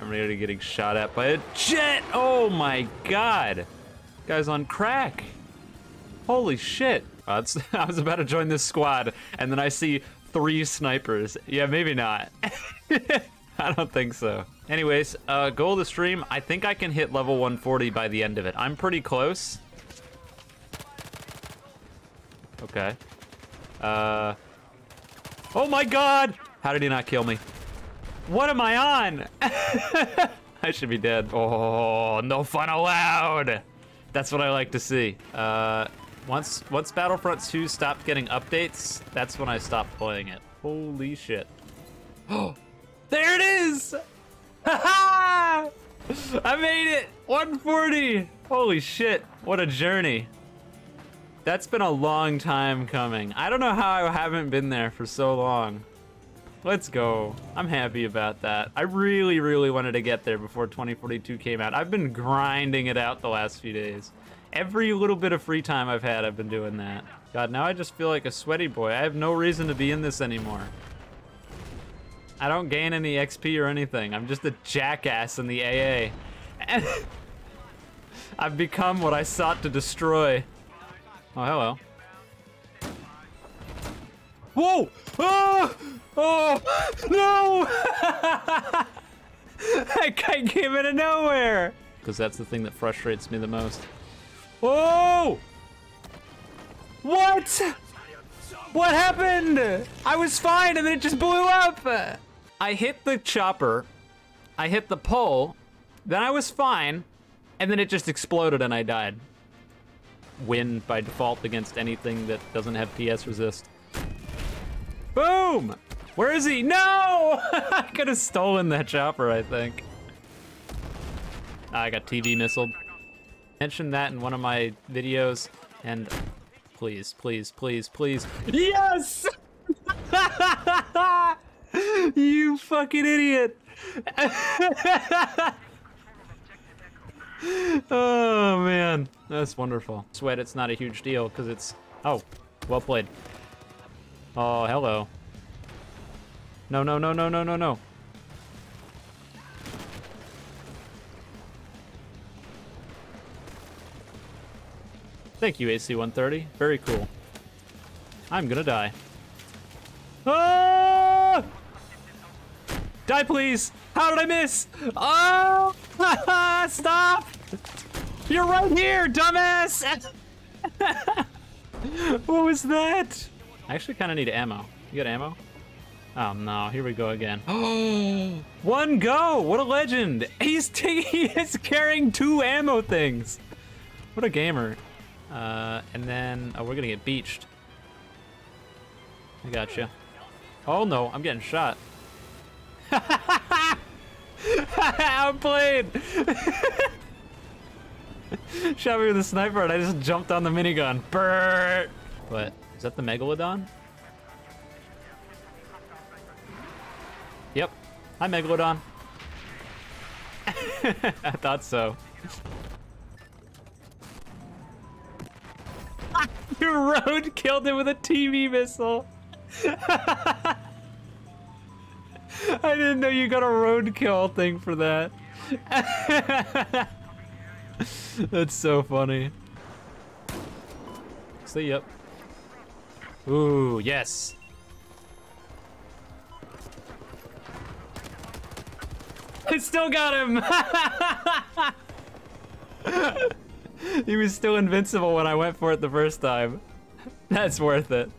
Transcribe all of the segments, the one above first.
I'm already getting shot at by a jet. Oh my god. Guy's on crack. Holy shit. Uh, I was about to join this squad, and then I see three snipers. Yeah, maybe not. I don't think so. Anyways, uh, goal of the stream, I think I can hit level 140 by the end of it. I'm pretty close. Okay. Uh. Oh my god! How did he not kill me? What am I on? I should be dead. Oh, no fun allowed. That's what I like to see. Uh, once once Battlefront 2 stopped getting updates, that's when I stopped playing it. Holy shit. Oh, there it is! Ha I made it! 140! Holy shit, what a journey. That's been a long time coming. I don't know how I haven't been there for so long. Let's go. I'm happy about that. I really, really wanted to get there before 2042 came out. I've been grinding it out the last few days. Every little bit of free time I've had, I've been doing that. God, now I just feel like a sweaty boy. I have no reason to be in this anymore. I don't gain any XP or anything. I'm just a jackass in the AA. I've become what I sought to destroy. Oh, hello. Whoa! Oh! Oh! No! that guy came out of nowhere! Because that's the thing that frustrates me the most. Whoa! What? What happened? I was fine and then it just blew up! I hit the chopper, I hit the pole, then I was fine, and then it just exploded and I died win by default against anything that doesn't have PS resist. Boom! Where is he? No! I could have stolen that chopper, I think. Ah, I got TV missiled. Mentioned that in one of my videos, and please, please, please, please. Yes! you fucking idiot! oh man, that's wonderful. Sweat, it's not a huge deal because it's. Oh, well played. Oh, hello. No, no, no, no, no, no, no. Thank you, AC-130. Very cool. I'm gonna die. Ah! Die, please! How did I miss? Oh! Stop! You're right here, dumbass! what was that? I actually kind of need ammo. You got ammo? Oh no, here we go again. Oh, one go! What a legend! He's taking, he's carrying two ammo things. What a gamer. Uh, and then, oh, we're gonna get beached. I gotcha. Oh no, I'm getting shot. Outplayed! Shot me with a sniper and I just jumped on the minigun. Burt! What? Is that the Megalodon? Yep. Hi, Megalodon. I thought so. you road killed him with a TV missile. I didn't know you got a roadkill thing for that. That's so funny. See, yep. Ooh, yes. I still got him! he was still invincible when I went for it the first time. That's worth it.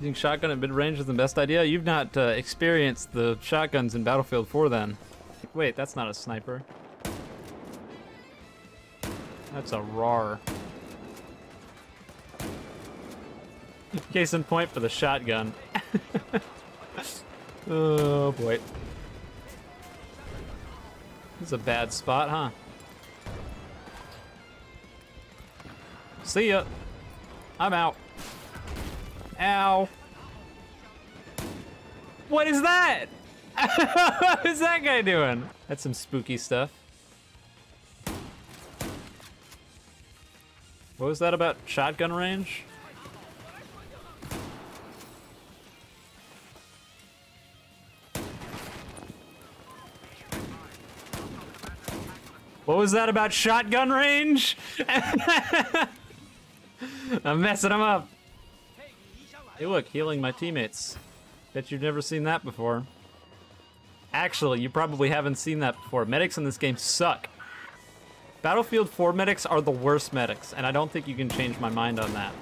Using shotgun at mid-range is the best idea? You've not uh, experienced the shotguns in Battlefield 4 then. Wait, that's not a sniper. That's a RAR. Case in point for the shotgun. oh boy. This is a bad spot, huh? See ya. I'm out. Ow. What is that? what is that guy doing? That's some spooky stuff. What was that about shotgun range? What was that about shotgun range? I'm messing them up. Hey, look, healing my teammates. Bet you've never seen that before. Actually, you probably haven't seen that before. Medics in this game suck. Battlefield 4 medics are the worst medics, and I don't think you can change my mind on that.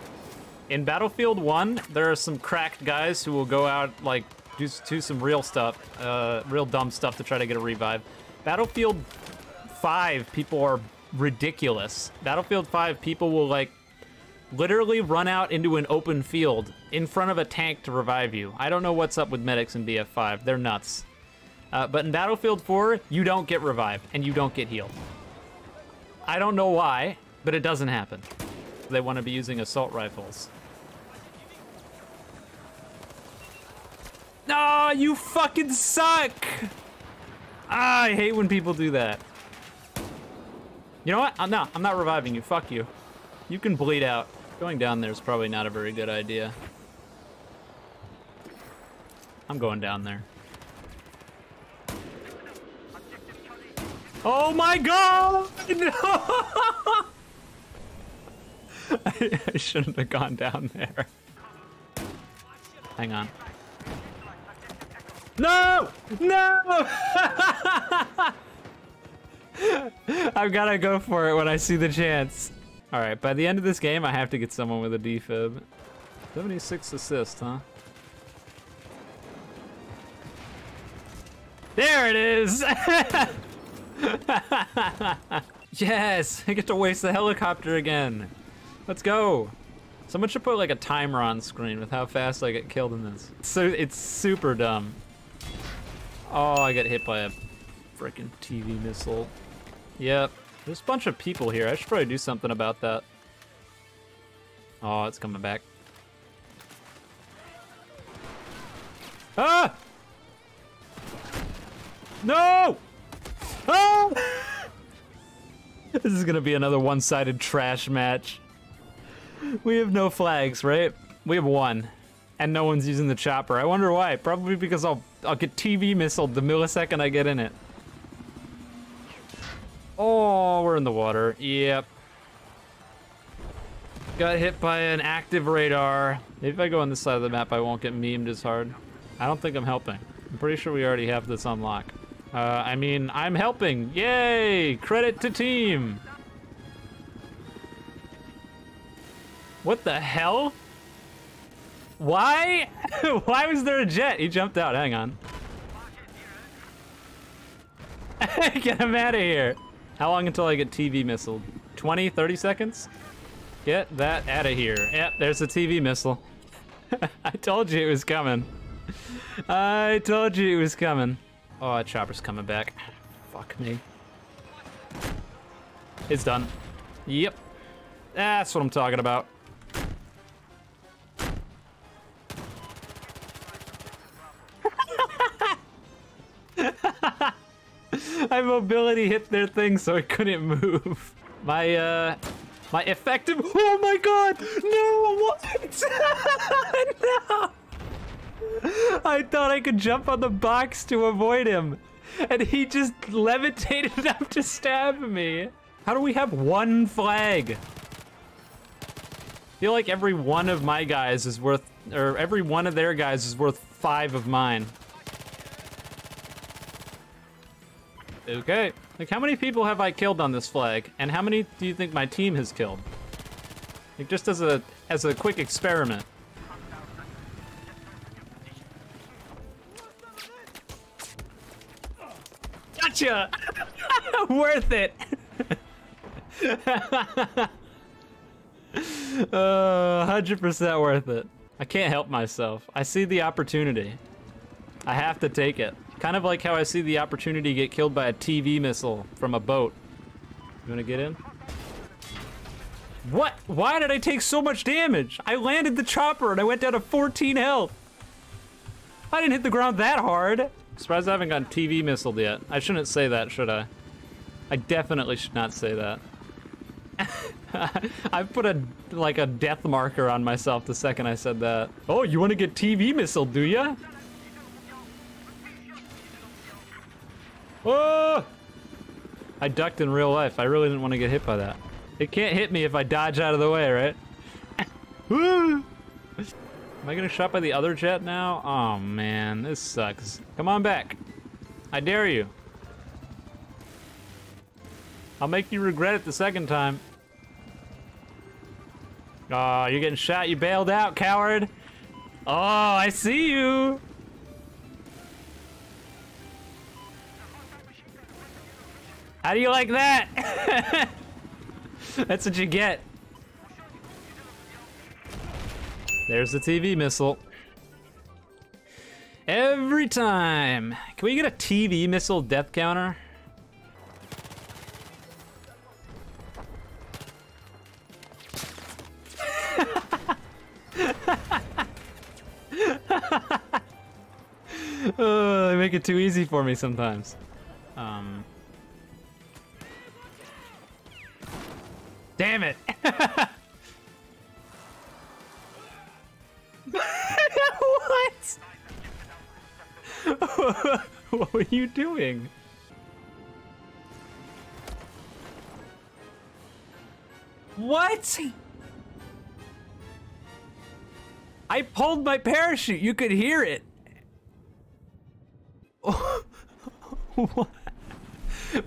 In Battlefield 1, there are some cracked guys who will go out, like, do, do some real stuff, uh, real dumb stuff to try to get a revive. Battlefield 5, people are ridiculous. Battlefield 5, people will, like, literally run out into an open field in front of a tank to revive you. I don't know what's up with medics in BF5. They're nuts. Uh, but in Battlefield 4, you don't get revived and you don't get healed. I don't know why, but it doesn't happen. They want to be using assault rifles. No, you fucking suck! Ah, I hate when people do that. You know what? I'm not. I'm not reviving you. Fuck you. You can bleed out. Going down there is probably not a very good idea. I'm going down there. Oh my god! No! I, I shouldn't have gone down there. Hang on. No! No! I've got to go for it when I see the chance. All right, by the end of this game, I have to get someone with a defib. 76 assists, huh? There it is! yes, I get to waste the helicopter again. Let's go. Someone should put like a timer on screen with how fast I get killed in this. So it's super dumb. Oh, I got hit by a freaking TV missile. Yep, there's a bunch of people here. I should probably do something about that. Oh, it's coming back. Ah! No! Oh! this is gonna be another one-sided trash match. We have no flags, right? We have one. And no one's using the chopper. I wonder why. Probably because I'll I'll get TV missiled the millisecond I get in it. Oh, we're in the water. Yep. Got hit by an active radar. Maybe if I go on this side of the map, I won't get memed as hard. I don't think I'm helping. I'm pretty sure we already have this unlocked. Uh, I mean, I'm helping. Yay! Credit to team. What the hell? Why? Why was there a jet? He jumped out. Hang on. Get him out of here. How long until I get TV missiled? 20, 30 seconds? Get that out of here. Yep, there's a TV missile. I told you it was coming. I told you it was coming. Oh, chopper's coming back. Fuck me. It's done. Yep. That's what I'm talking about. Mobility hit their thing so I couldn't move. My, uh, my effective, oh my god, no, what? no. I thought I could jump on the box to avoid him. And he just levitated up to stab me. How do we have one flag? I feel like every one of my guys is worth, or every one of their guys is worth five of mine. Okay. Like, how many people have I killed on this flag? And how many do you think my team has killed? Like, just as a, as a quick experiment. Gotcha! Worth it! uh, 100% worth it. I can't help myself. I see the opportunity. I have to take it. Kind of like how I see the opportunity to get killed by a TV missile from a boat. You wanna get in? What? Why did I take so much damage? I landed the chopper and I went down to 14 health. I didn't hit the ground that hard. Surprised I haven't gotten TV missiled yet. I shouldn't say that, should I? I definitely should not say that. I put a like a death marker on myself the second I said that. Oh, you want to get TV missiled, do ya? Oh! I ducked in real life. I really didn't want to get hit by that. It can't hit me if I dodge out of the way, right? Am I gonna shot by the other jet now? Oh man, this sucks. Come on back. I dare you. I'll make you regret it the second time. Oh, you're getting shot. You bailed out, coward. Oh, I see you. How do you like that? That's what you get. There's the TV missile. Every time. Can we get a TV missile death counter? oh, they make it too easy for me sometimes. Um. Damn it! what? what were you doing? What? I pulled my parachute. You could hear it. what?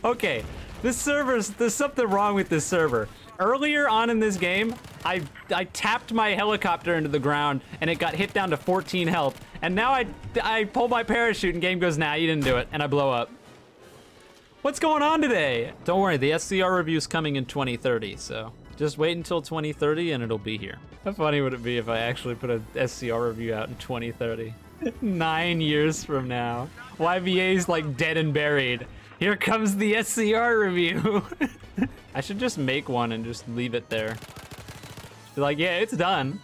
Okay, this server's there's something wrong with this server. Earlier on in this game, I I tapped my helicopter into the ground and it got hit down to 14 health. And now I I pull my parachute and game goes, nah, you didn't do it, and I blow up. What's going on today? Don't worry, the SCR review's coming in 2030, so just wait until 2030 and it'll be here. How funny would it be if I actually put a SCR review out in 2030? Nine years from now. YVA's like dead and buried. Here comes the SCR review. I should just make one and just leave it there. Be like, yeah, it's done.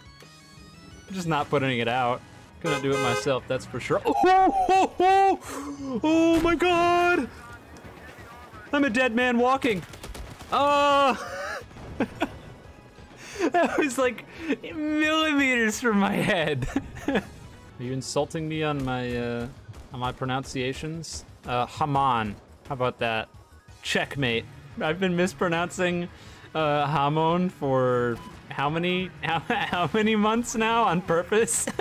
I'm just not putting it out. Couldn't do it myself, that's for sure. Oh, oh, oh, oh my god! I'm a dead man walking. Oh! that was like millimeters from my head. Are you insulting me on my uh, on my pronunciations? Uh, Haman. How about that? Checkmate. I've been mispronouncing uh, Hamon for how many how, how many months now on purpose?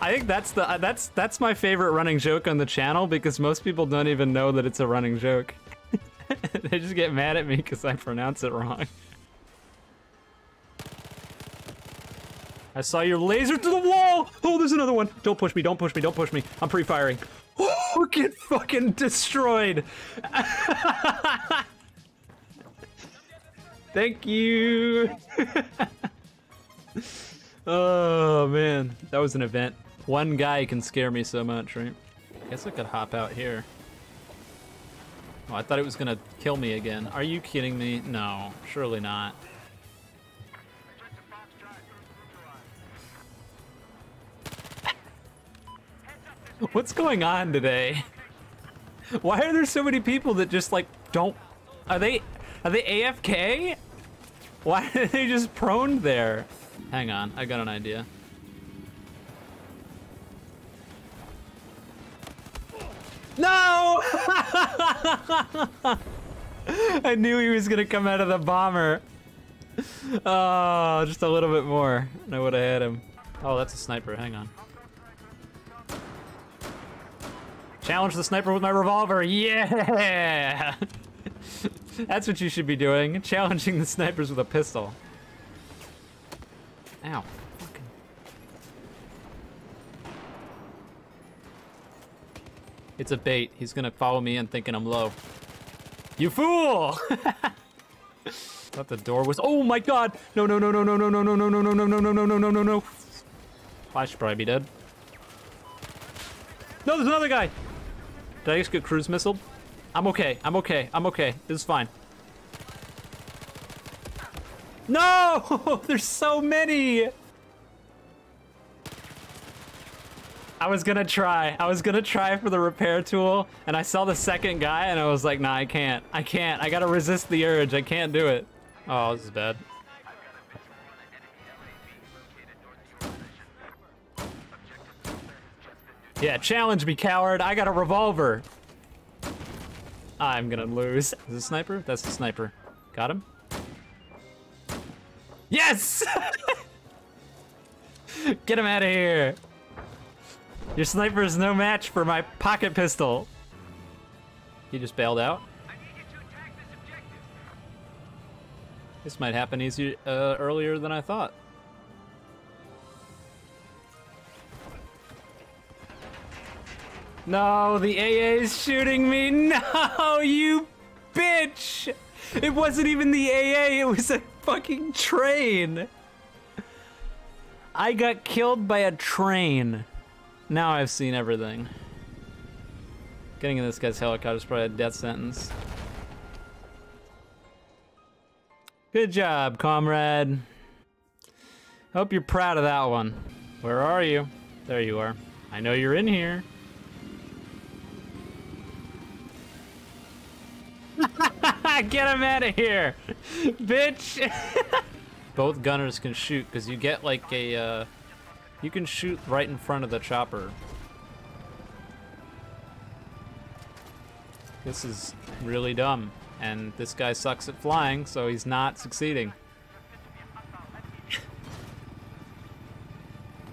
I think that's the uh, that's that's my favorite running joke on the channel because most people don't even know that it's a running joke. they just get mad at me because I pronounce it wrong. I saw your laser to the wall! Oh, there's another one! Don't push me, don't push me, don't push me. I'm pre-firing. Get fucking destroyed! Thank you! oh, man. That was an event. One guy can scare me so much, right? I guess I could hop out here. Oh, I thought it was gonna kill me again. Are you kidding me? No, surely not. What's going on today? Why are there so many people that just like don't are they are they AFK? Why are they just prone there? Hang on, I got an idea. No! I knew he was gonna come out of the bomber. Oh, just a little bit more. And I would have had him. Oh, that's a sniper. Hang on. Challenge the sniper with my revolver. Yeah! That's what you should be doing. Challenging the snipers with a pistol. Ow. Fucking. It's a bait. He's gonna follow me in thinking I'm low. You fool! Thought the door was. Oh my god! No, no, no, no, no, no, no, no, no, no, no, no, no, no, no, no, no, no, no. I should probably be dead. No, there's another guy! Did I just get cruise missile? I'm okay. I'm okay. I'm okay. This is fine. No! There's so many! I was gonna try. I was gonna try for the repair tool, and I saw the second guy, and I was like, nah, I can't. I can't. I gotta resist the urge. I can't do it. Oh, this is bad. Yeah, challenge me, coward. I got a revolver. I'm gonna lose. Is this a sniper? That's the sniper. Got him? Yes! Get him out of here. Your sniper is no match for my pocket pistol. He just bailed out. This might happen easier uh, earlier than I thought. No, the AA is shooting me. No, you bitch! It wasn't even the AA, it was a fucking train. I got killed by a train. Now I've seen everything. Getting in this guy's helicopter is probably a death sentence. Good job, comrade. Hope you're proud of that one. Where are you? There you are. I know you're in here. Get him out of here, bitch! Both gunners can shoot because you get like a, uh, you can shoot right in front of the chopper. This is really dumb, and this guy sucks at flying, so he's not succeeding.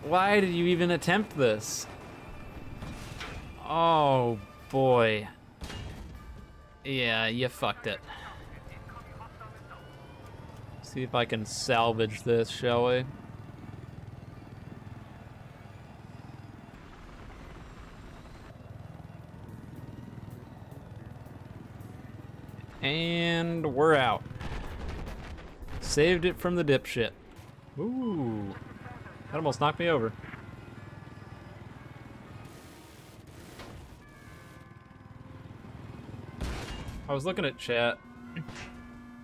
Why did you even attempt this? Oh boy. Yeah, you fucked it. See if I can salvage this, shall we? And we're out. Saved it from the dipshit. Ooh. That almost knocked me over. I was looking at chat.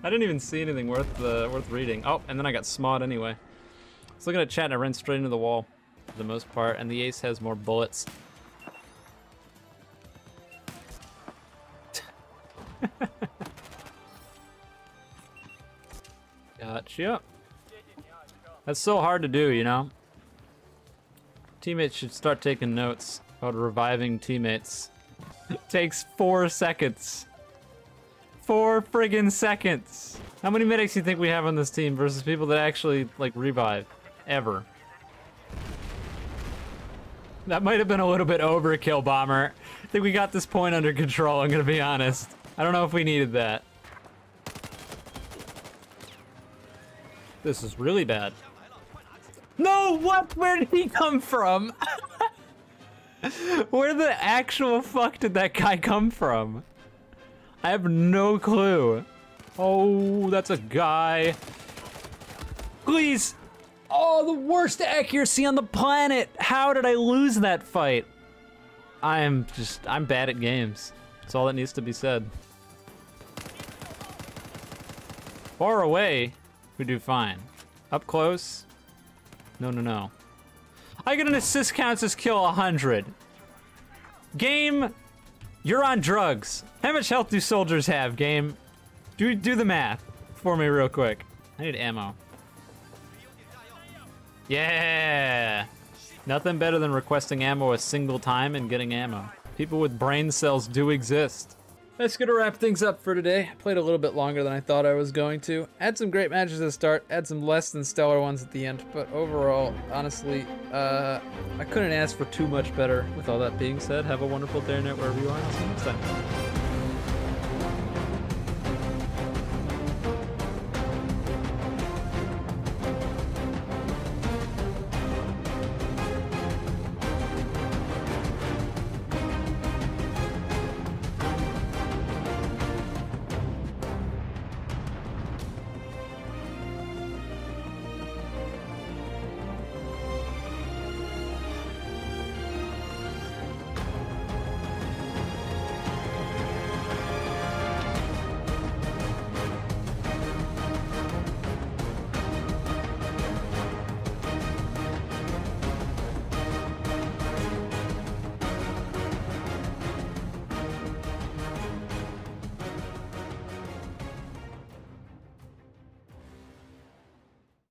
I didn't even see anything worth the worth reading. Oh, and then I got smawed anyway. I was looking at chat and I ran straight into the wall for the most part, and the ace has more bullets. gotcha. That's so hard to do, you know? Teammates should start taking notes about reviving teammates. It takes four seconds. Four friggin' seconds. How many medics do you think we have on this team versus people that actually, like, revive? Ever. That might have been a little bit overkill, Bomber. I think we got this point under control, I'm gonna be honest. I don't know if we needed that. This is really bad. No, what? Where did he come from? Where the actual fuck did that guy come from? I have no clue. Oh, that's a guy. Please. Oh, the worst accuracy on the planet. How did I lose that fight? I am just, I'm bad at games. That's all that needs to be said. Far away, we do fine. Up close, no, no, no. I get an assist counts as kill 100. Game, you're on drugs. How much health do soldiers have, game? Do, do the math for me real quick. I need ammo. Yeah! Nothing better than requesting ammo a single time and getting ammo. People with brain cells do exist. That's gonna wrap things up for today. I played a little bit longer than I thought I was going to. Had some great matches at the start, had some less than stellar ones at the end, but overall, honestly, uh, I couldn't ask for too much better. With all that being said, have a wonderful day or night wherever you are, I'll see you next time.